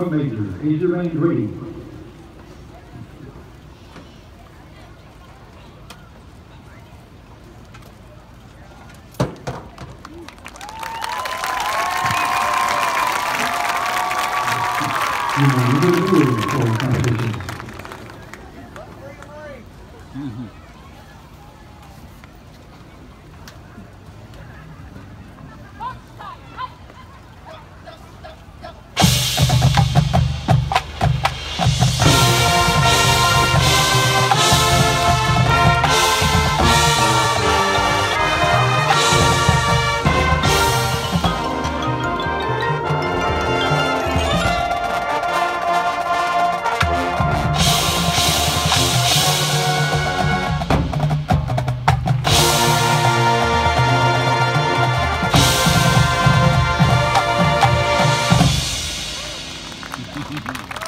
Drum major, Asia range ready. You competitions. Mm-hmm.